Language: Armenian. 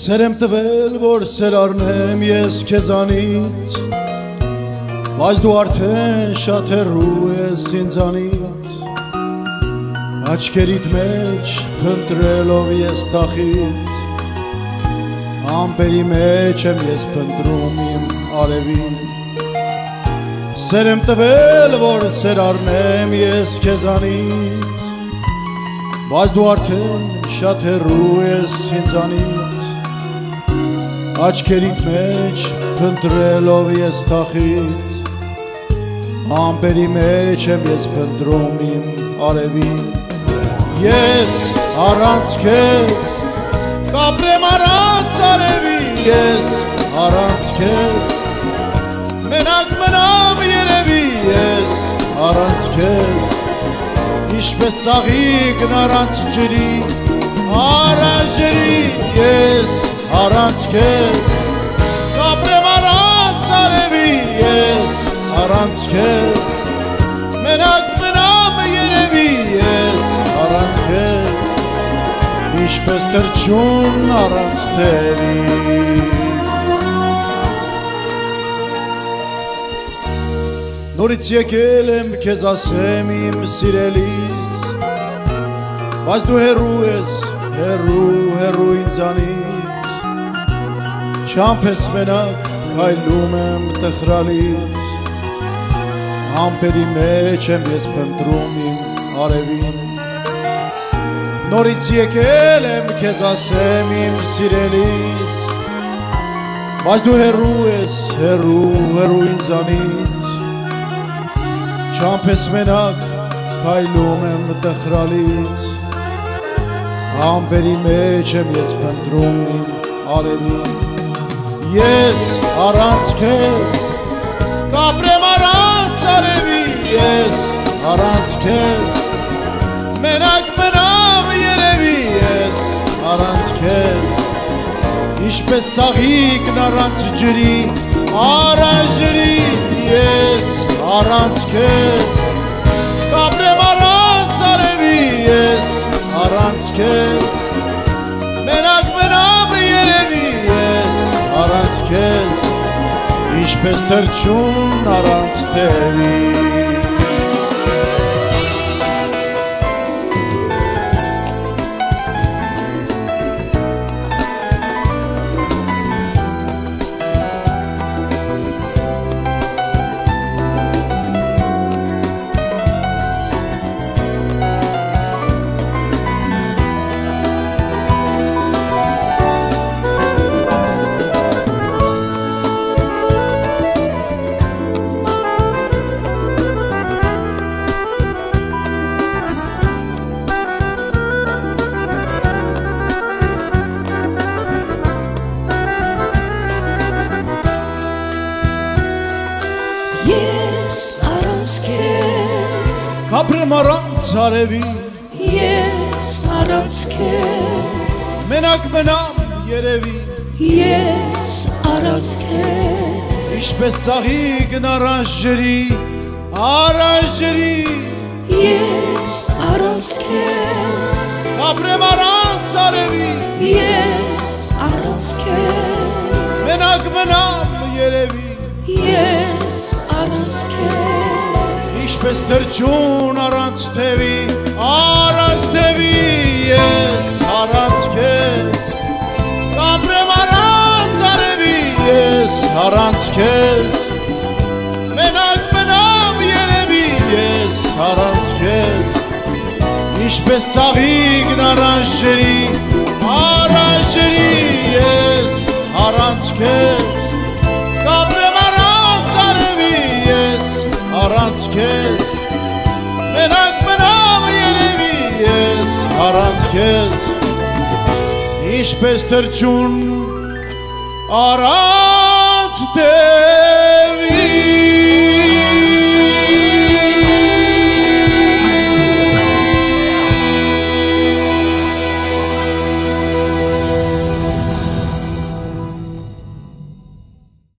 Սեր եմ տվել, որ սեր առնեմ ես քեզանից Բայց դու արդեն շատ հեռու ես ինձանից Աչքերիդ մեջ փնտրելով ես տախից Ամպերի մեջ եմ ես փնտրում իմ արևին Սեր եմ տվել, որ սեր առնեմ ես քեզանից Բայց դու արդեն շատ հեռու ես ինձանից Աչքերիդ մեջ փնտրելով ես թախից Ամպերի մեջ եմ ես փնտրում իմ արևին Ես առանց քեզ կապրեմ առանց արևի Ես առանց քեզ մենակ մնամ երևի Ես առանց քեզ Իշպես ծաղիկն առանց ջրի Առանց ջրի առանց քեզ Կապրեմ առանց արևի ես առանց քեզ Մենակ մնամ երևի ես առանց քեզ Իշպես թրջուն առանց թևի Նորից եկել եմ քեզ ասեմ իմ սիրելիս Բայց դու հերու ես, հերու, հերու ինձանից Չամպես մենակ հայլում եմ տխրալից Ամպերի մեջ եմ ես պնդրում իմ արևին Նորից եկել եմ քեզ ասեմ իմ սիրելիս Բայց դու հերու ես, հերու, հերու ինձանից Չամպես մենակ քայլում եմ տխրալից Ամպերի մեջ եմ ես փնտրում իմ արևին Ես առանց քեզ կապրեմ առանց արևի Ես առանց քեզ մենակ մնամ երևի Ես առանց քեզ Իշպես ծաղիկն առանց ջրի առանց ջրի ես առանց քեզ կապրեմ առանց արևի ես առանց քեզ ինչպես թրջուն առանց թևի Ես առանց քեզ կապրեմ առանց արևի Ես առանց քեզ մենակ մնամ երևի Ես առանց քեզ ինչպես ծաղիկն առանց ջրի առանց ջրի Ես առանց քեզ կապրեմ առանց արևի Ես առանց քեզ մենակ մնամ երևի առանց քեզ Ինչպես թրջուն առանց թևի, առանց թևի ես առանց քեզ Կապրեմ առանց արևի ես առանց քեզ Մենակ մնամ երևի ես առանց քեզ Ինչպես ծաղիկն առանց ջրի, առանց ջրի ես առանց քեզ առանց քեզ մենակ մնամ երևի ես առանց քեզ ինչպես թրջուն առանց դեվի